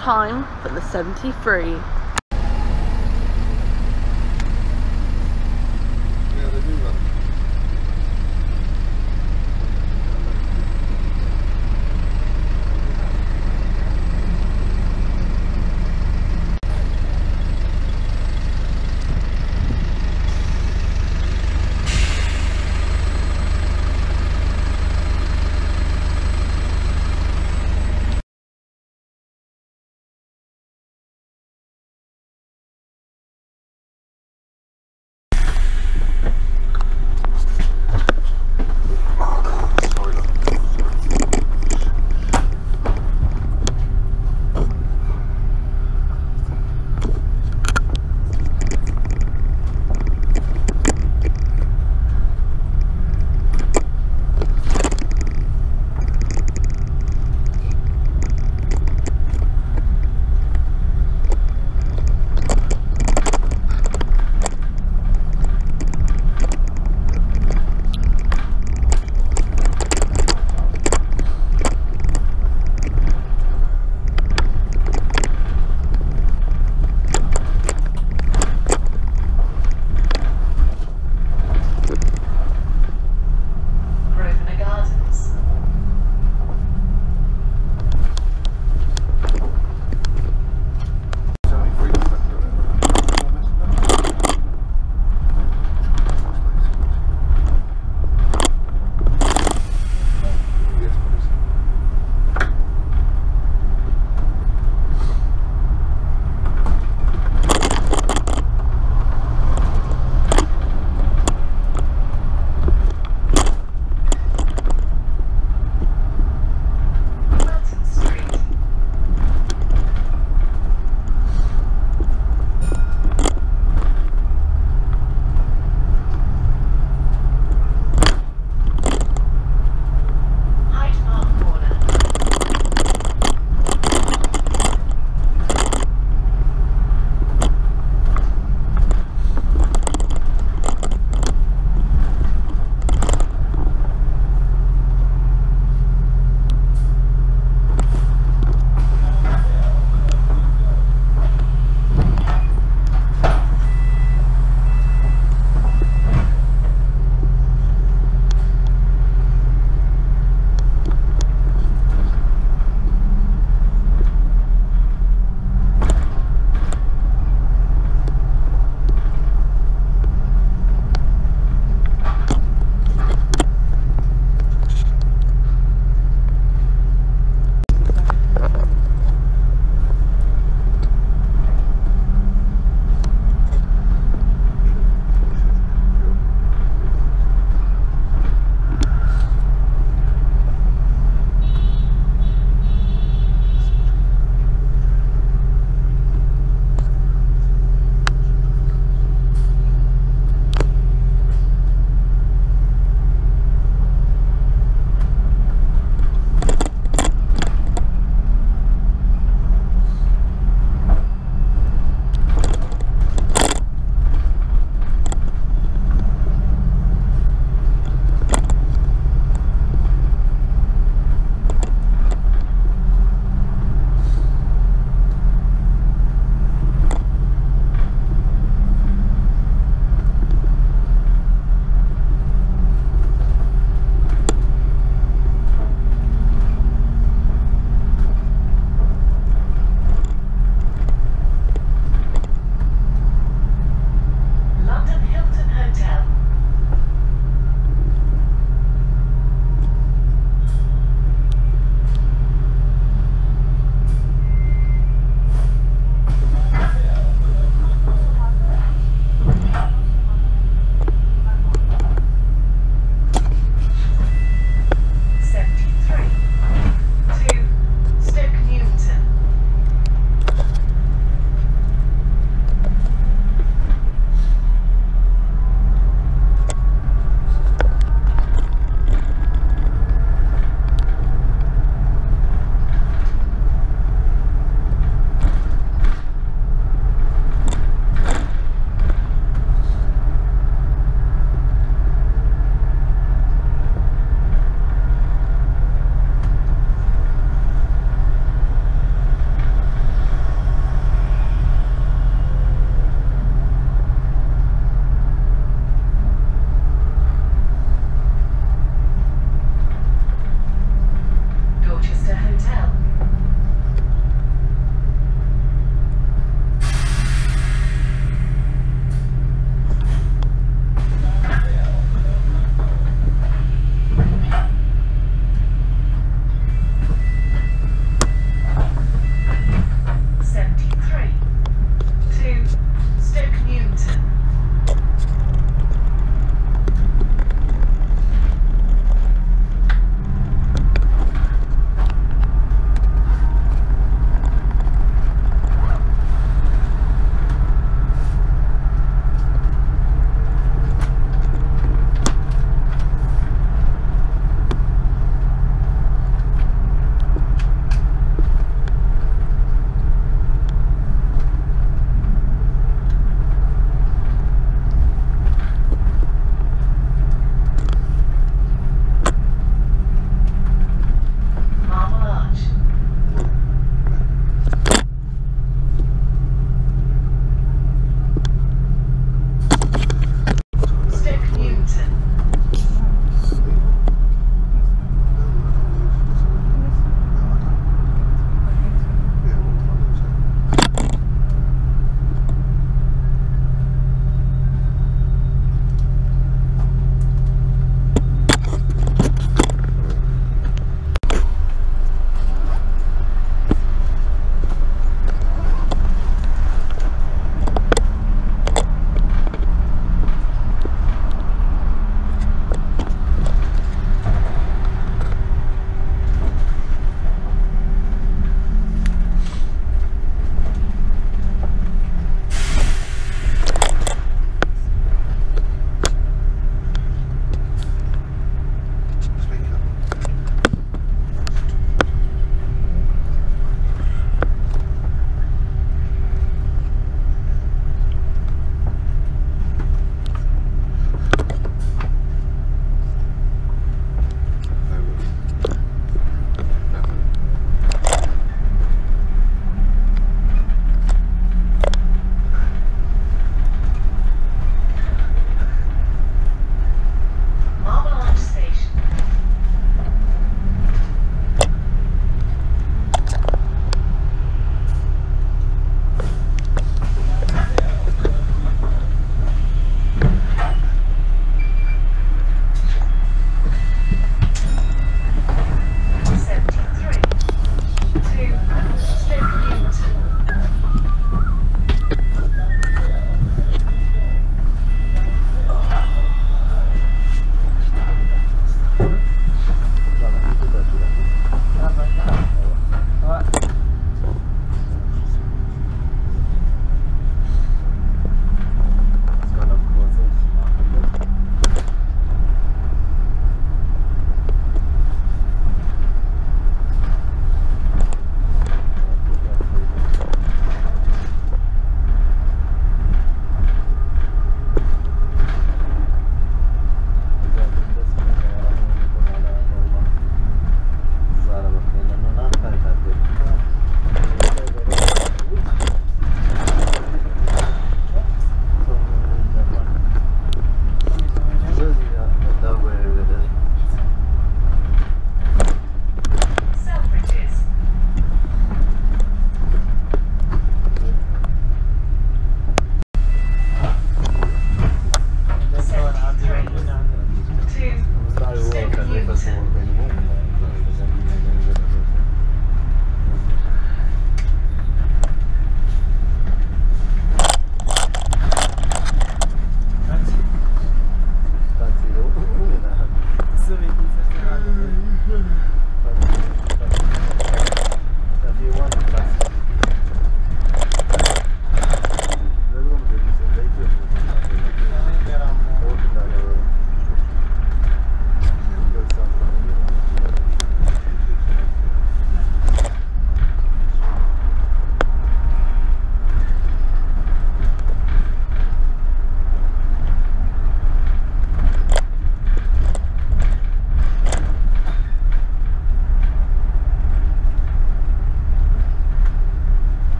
time for the 73.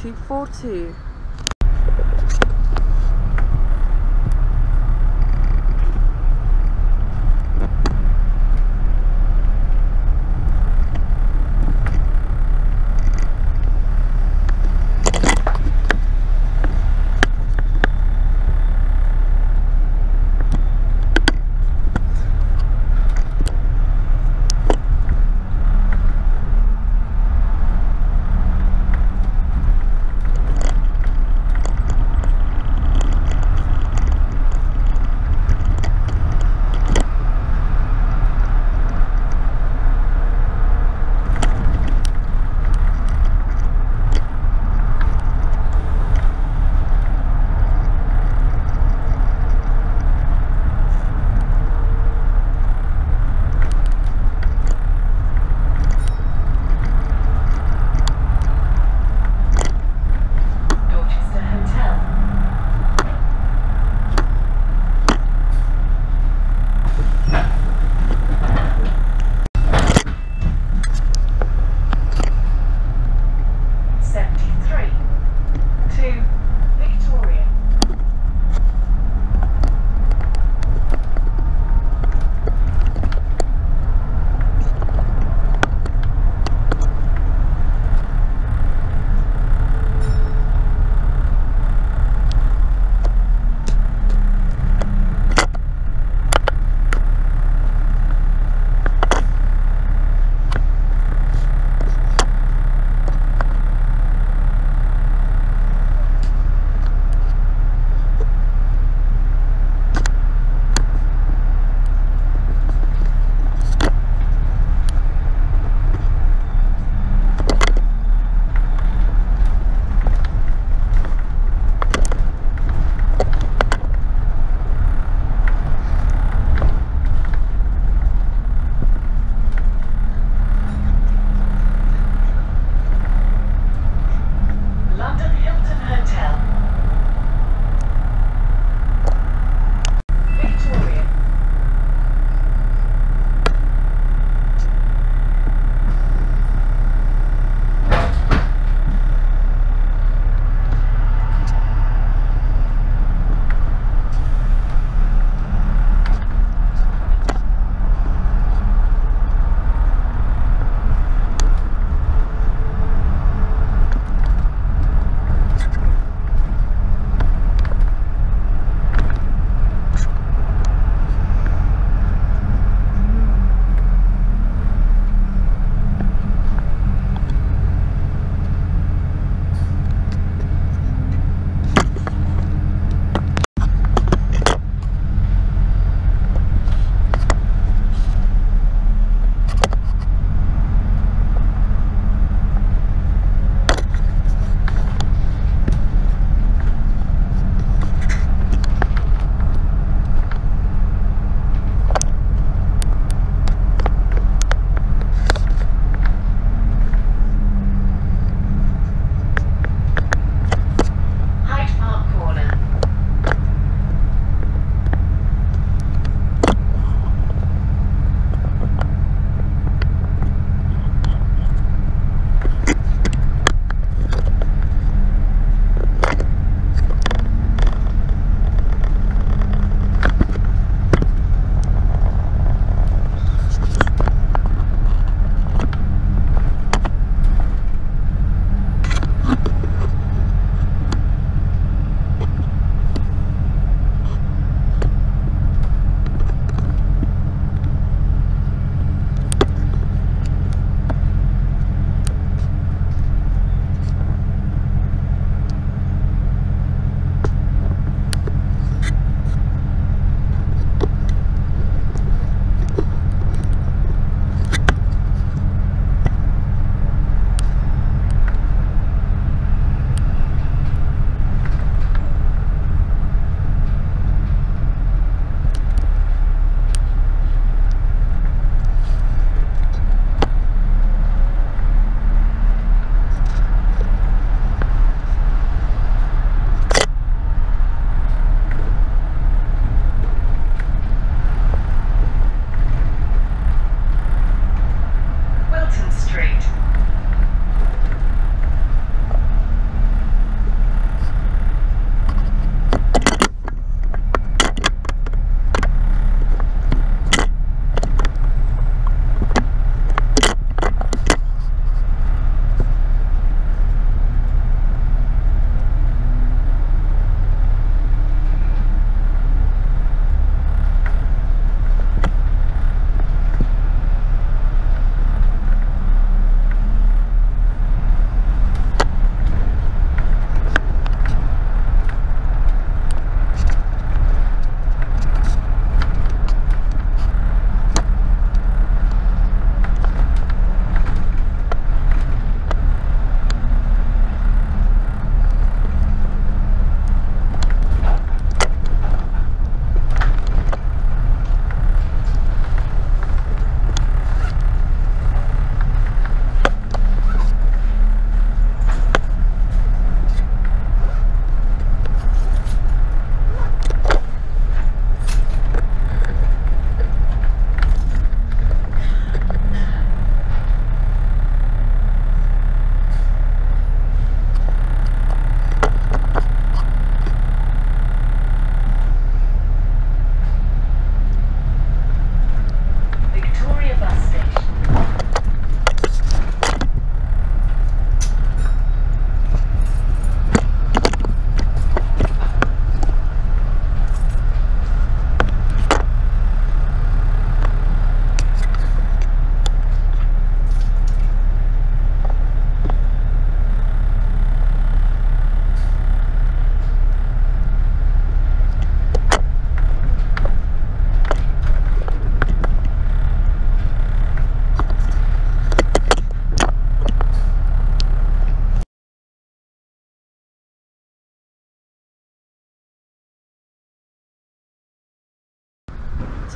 Two four two.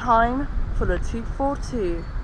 Time for the T40.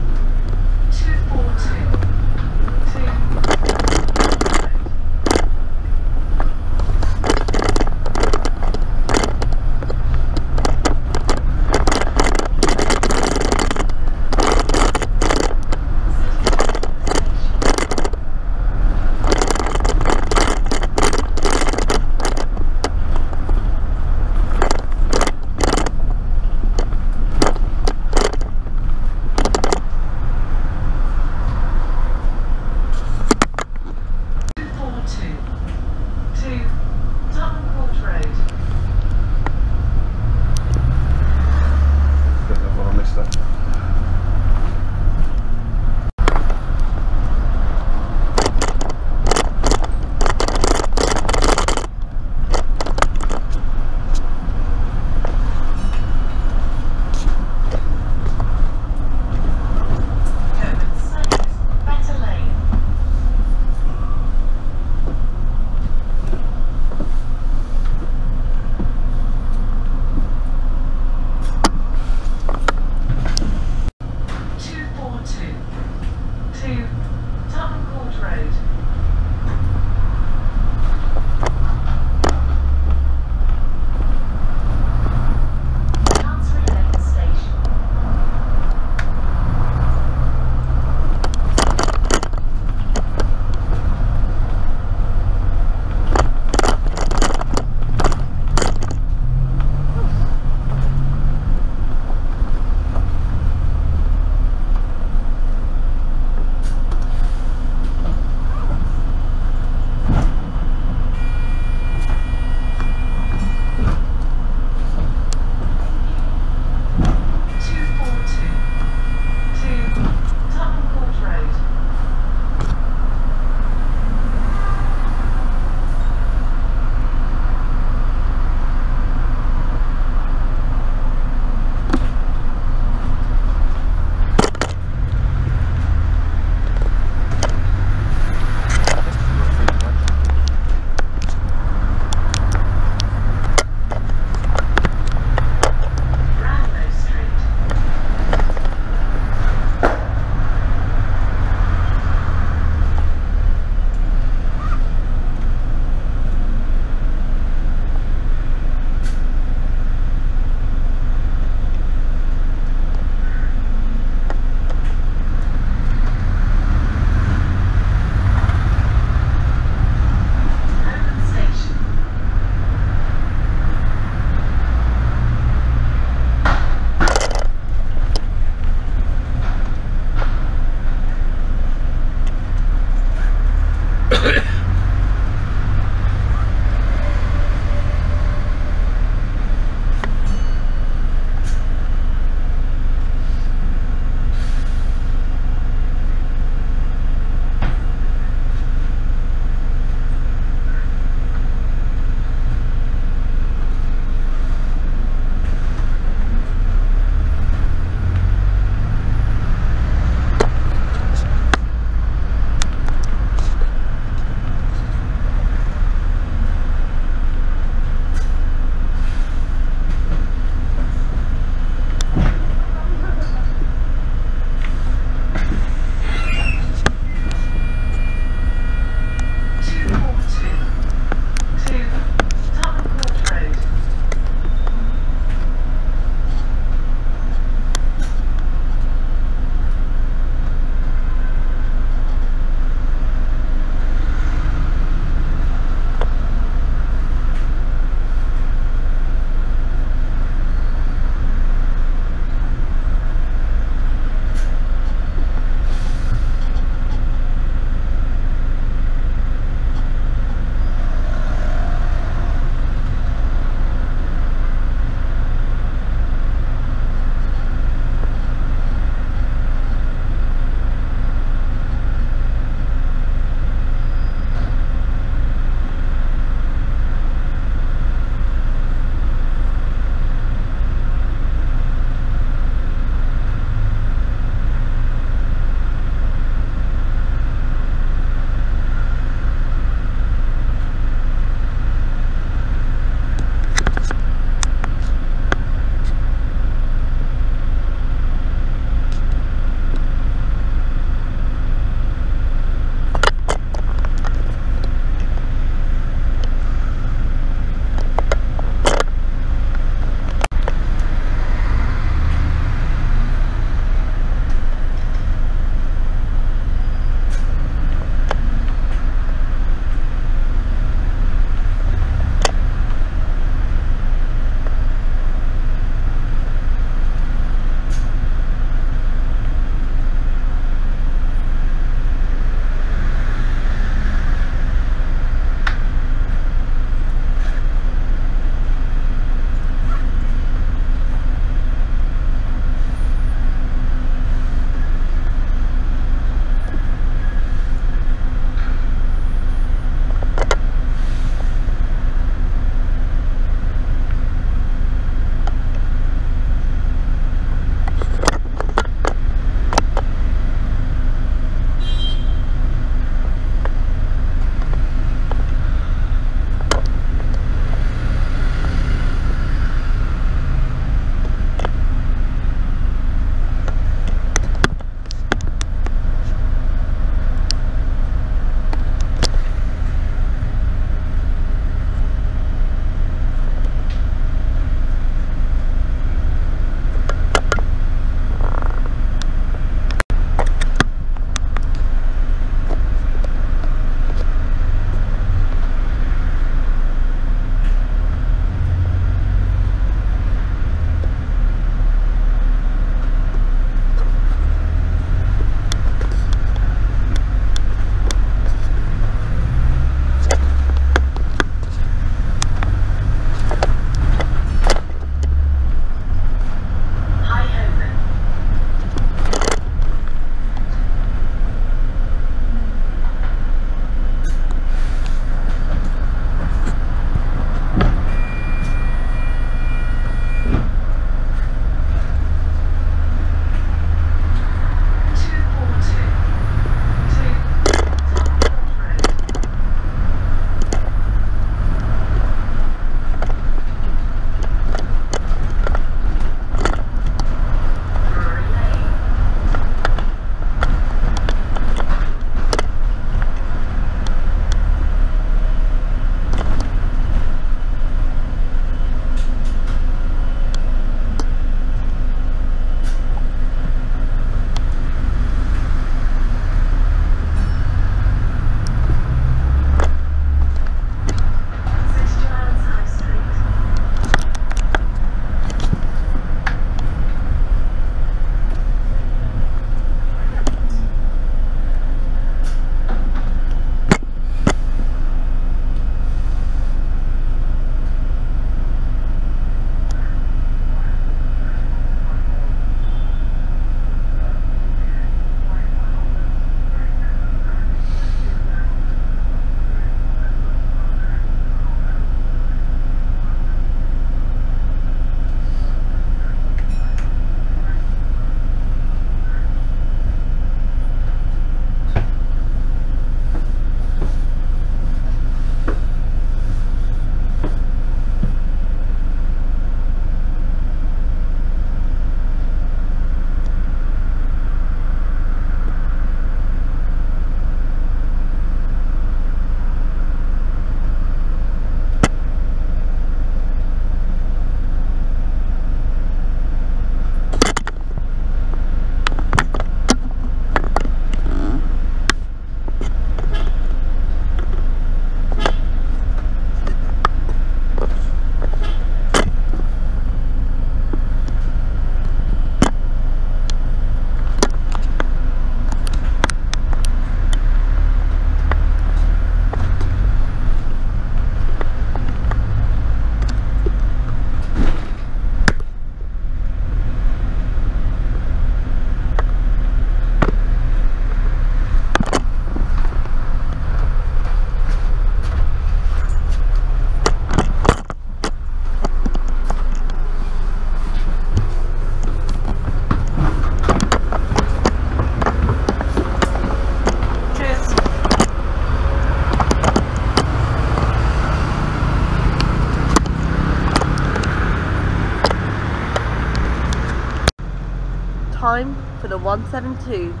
172.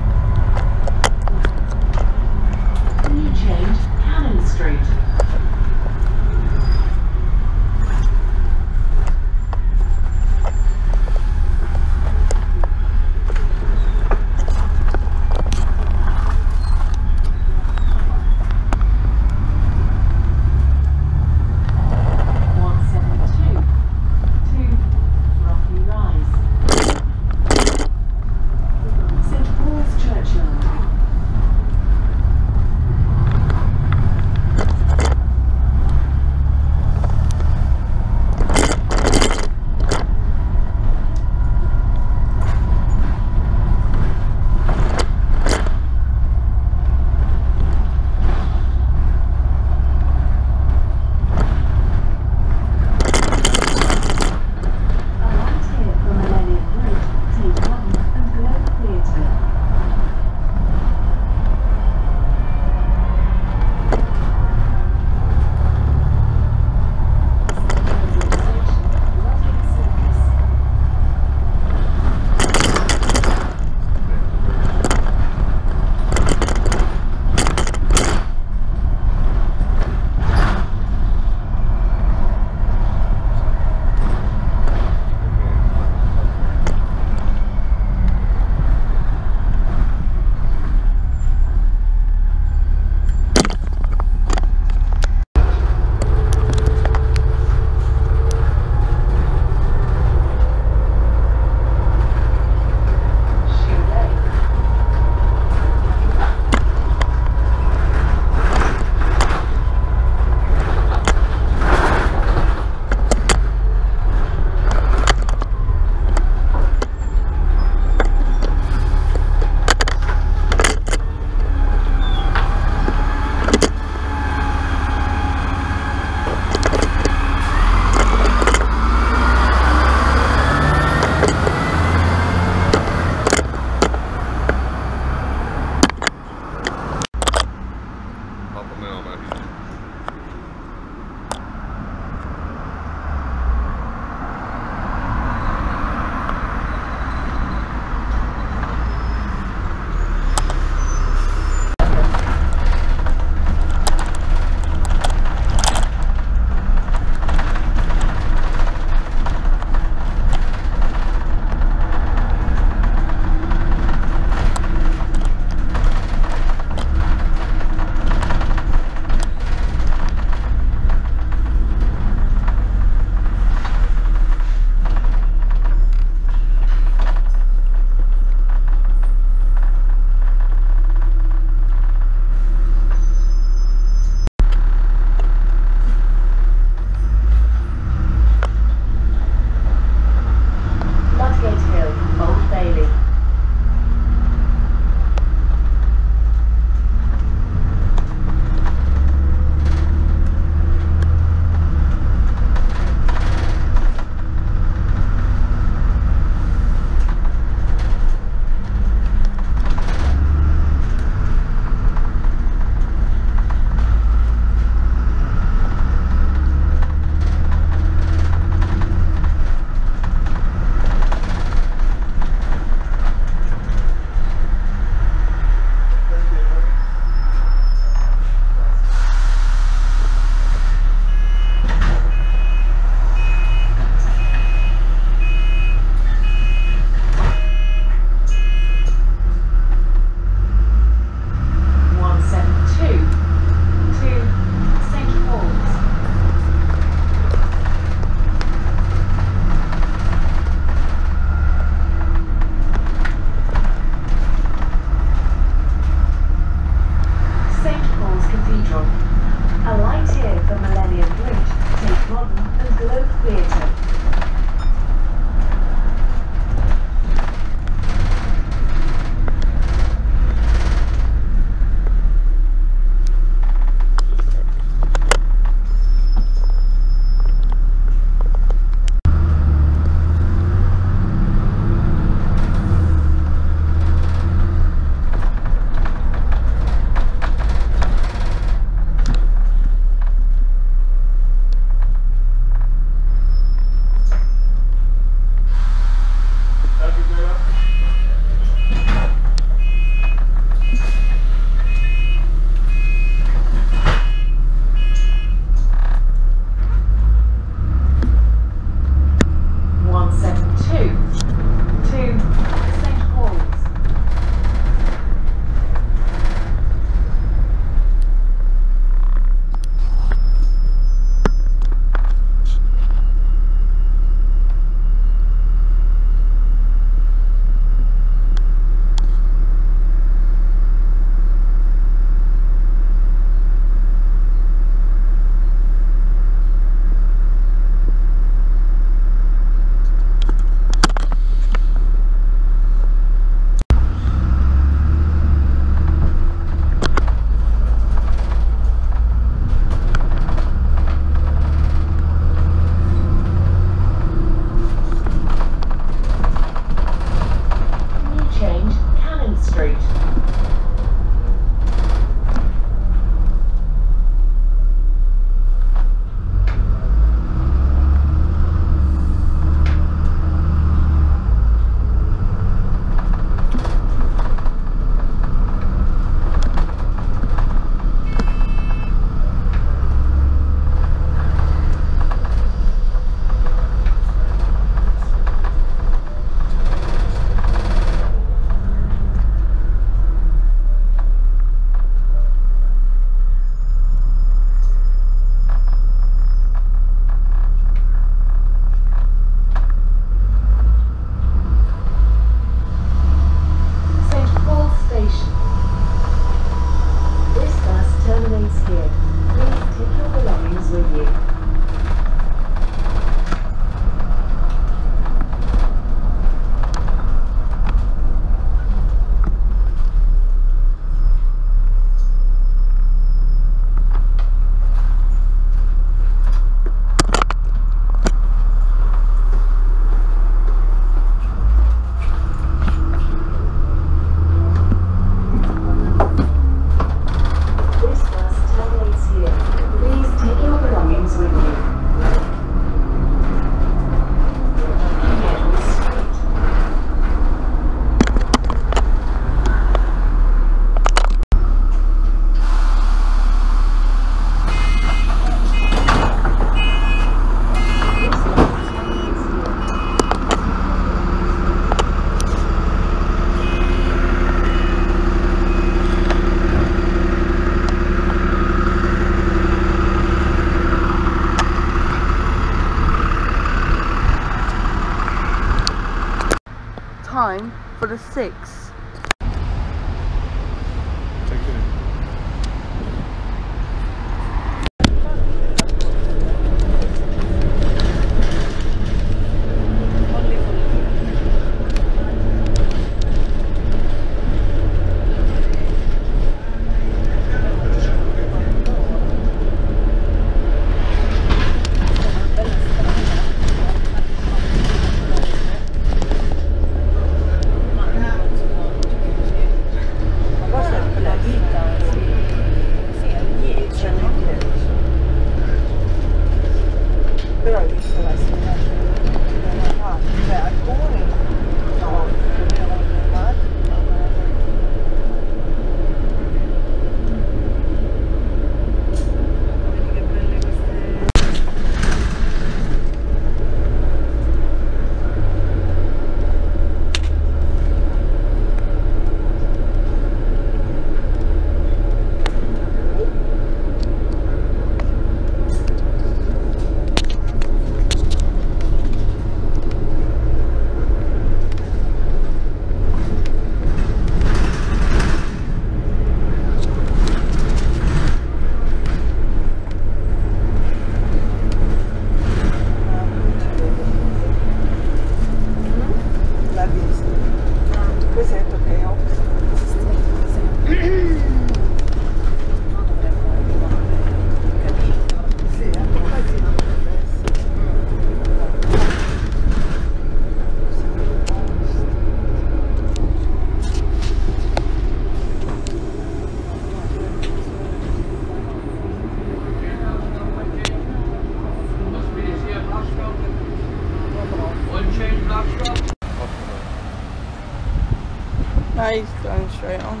Straight on.